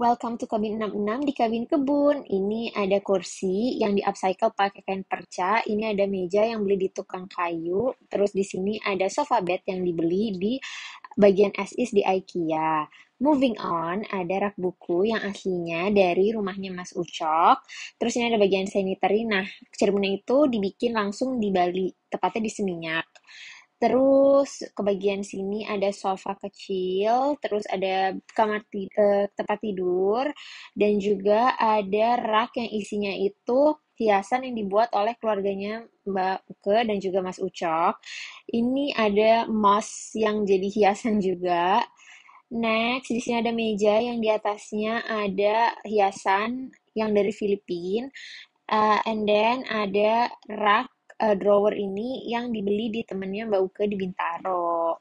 Welcome to kabin 66 di kabin kebun. Ini ada kursi yang di-upcycle pakai kain perca. Ini ada meja yang beli di tukang kayu. Terus di sini ada sofa bed yang dibeli di bagian as is di IKEA. Moving on, ada rak buku yang aslinya dari rumahnya Mas Ucok. Terus ini ada bagian sanitary. Nah, cerminnya itu dibikin langsung di Bali, tepatnya di Seminyak. Terus ke bagian sini ada sofa kecil, terus ada kamar ti- eh, tempat tidur, dan juga ada rak yang isinya itu hiasan yang dibuat oleh keluarganya Mbak Uke dan juga Mas Ucok. Ini ada moss yang jadi hiasan juga. Next, di sini ada meja yang di atasnya ada hiasan yang dari Filipina. Uh, and then ada rak uh, drawer ini yang dibeli di temennya Mbak Uke di Bintaro.